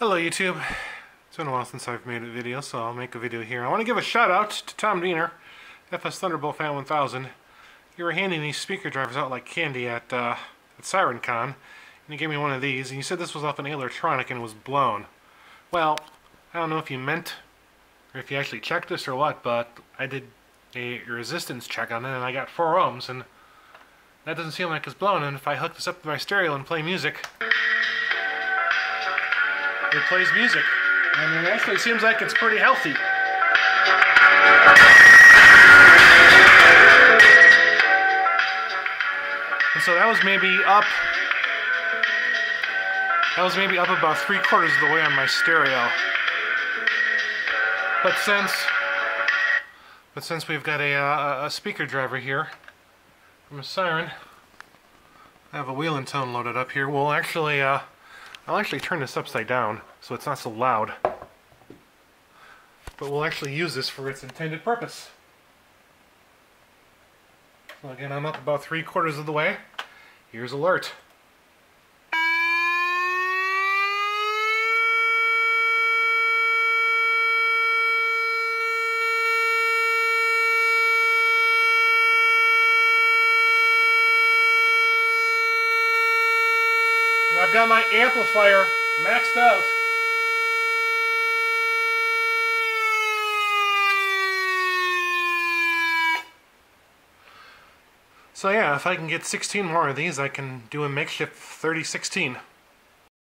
Hello YouTube. It's been a while since I've made a video, so I'll make a video here. I want to give a shout out to Tom Diener, FS Thunderbolt Fan 1000. You were handing these speaker drivers out like candy at, uh, at SirenCon, and you gave me one of these, and you said this was off an Electronic and was blown. Well, I don't know if you meant, or if you actually checked this or what, but I did a resistance check on it, and I got 4 ohms, and that doesn't seem like it's blown, and if I hook this up to my stereo and play music, it plays music. And it actually seems like it's pretty healthy. And so that was maybe up. That was maybe up about three quarters of the way on my stereo. But since, but since we've got a, uh, a speaker driver here from a siren, I have a wail and tone loaded up here. We'll actually, uh, I'll actually turn this upside down so it's not so loud. But we'll actually use this for its intended purpose. So again, I'm up about three quarters of the way. Here's alert. And I've got my amplifier maxed out. So yeah, if I can get 16 more of these, I can do a makeshift 3016.